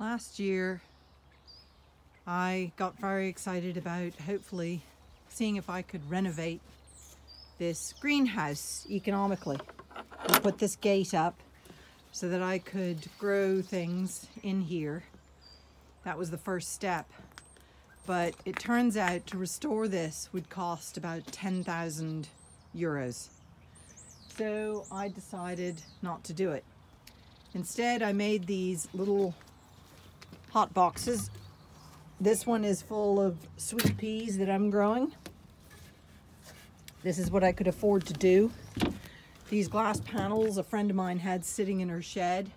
Last year, I got very excited about hopefully seeing if I could renovate this greenhouse economically. I put this gate up so that I could grow things in here. That was the first step. But it turns out to restore this would cost about 10,000 euros. So I decided not to do it. Instead, I made these little hot boxes. This one is full of sweet peas that I'm growing. This is what I could afford to do. These glass panels a friend of mine had sitting in her shed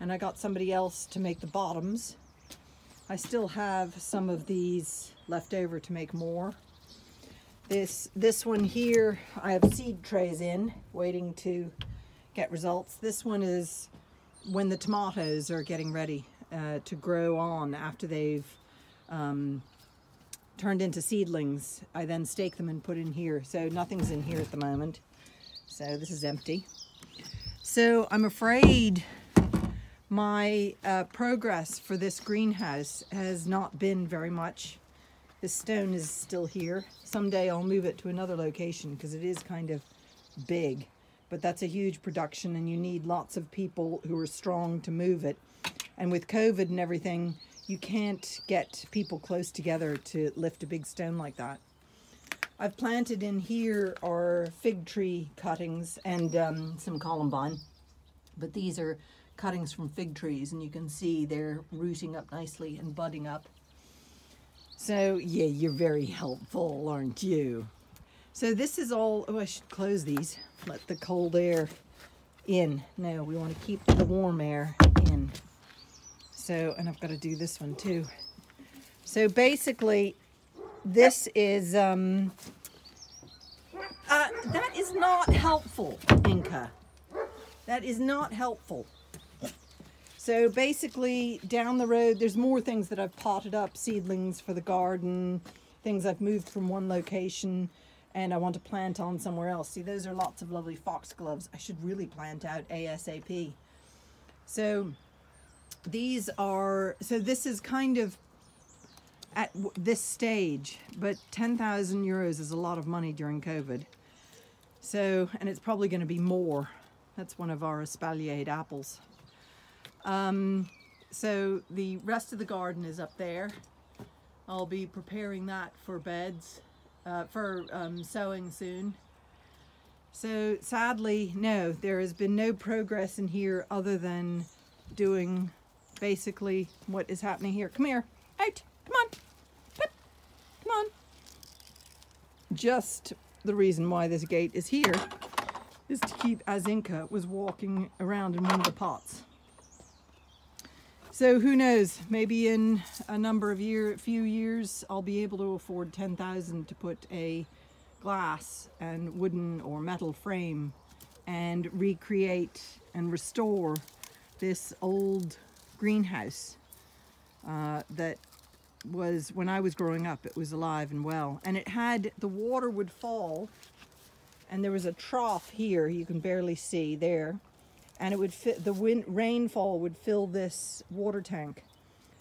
and I got somebody else to make the bottoms. I still have some of these left over to make more. This, this one here, I have seed trays in, waiting to get results. This one is when the tomatoes are getting ready uh, to grow on after they've um, turned into seedlings. I then stake them and put in here. So nothing's in here at the moment. So this is empty. So I'm afraid my uh, progress for this greenhouse has not been very much. This stone is still here. Someday I'll move it to another location because it is kind of big. But that's a huge production and you need lots of people who are strong to move it. And with COVID and everything, you can't get people close together to lift a big stone like that. I've planted in here are fig tree cuttings and um, some columbine. But these are cuttings from fig trees and you can see they're rooting up nicely and budding up. So yeah, you're very helpful, aren't you? So this is all, oh, I should close these. Let the cold air in. No, we want to keep the warm air in. So, and I've got to do this one too. So basically, this is, um, uh, that is not helpful, Inca. That is not helpful. So basically, down the road, there's more things that I've potted up, seedlings for the garden, things I've moved from one location and I want to plant on somewhere else. See, those are lots of lovely foxgloves. I should really plant out ASAP. So these are, so this is kind of at this stage, but 10,000 euros is a lot of money during COVID. So, and it's probably going to be more. That's one of our espaliered apples. Um, so the rest of the garden is up there. I'll be preparing that for beds, uh, for um, sowing soon. So sadly, no, there has been no progress in here other than doing basically what is happening here. Come here. Out. Come on. Come on. Just the reason why this gate is here is to keep as Inca was walking around in one of the pots. So who knows, maybe in a number of year, a few years, I'll be able to afford 10,000 to put a glass and wooden or metal frame and recreate and restore this old greenhouse uh, that was, when I was growing up, it was alive and well. And it had, the water would fall and there was a trough here, you can barely see there. And it would fit, the wind, rainfall would fill this water tank.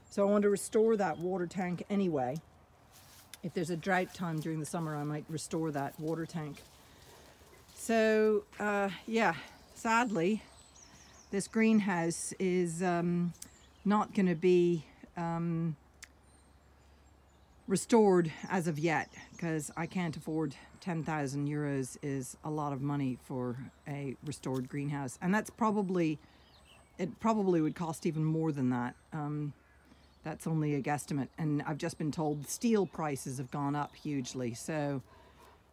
So I want to restore that water tank anyway. If there's a drought time during the summer, I might restore that water tank. So uh, yeah, sadly, this greenhouse is um, not going to be um, restored as of yet because I can't afford 10,000 euros is a lot of money for a restored greenhouse. And that's probably it probably would cost even more than that. Um, that's only a guesstimate. And I've just been told steel prices have gone up hugely. So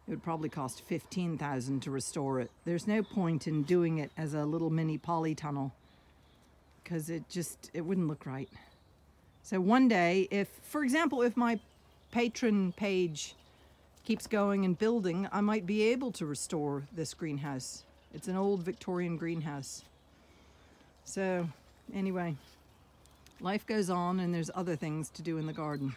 it would probably cost 15,000 to restore it. There's no point in doing it as a little mini polytunnel because it just it wouldn't look right so one day if for example if my Patreon page keeps going and building, I might be able to restore this greenhouse. It's an old Victorian greenhouse. So anyway, life goes on and there's other things to do in the garden.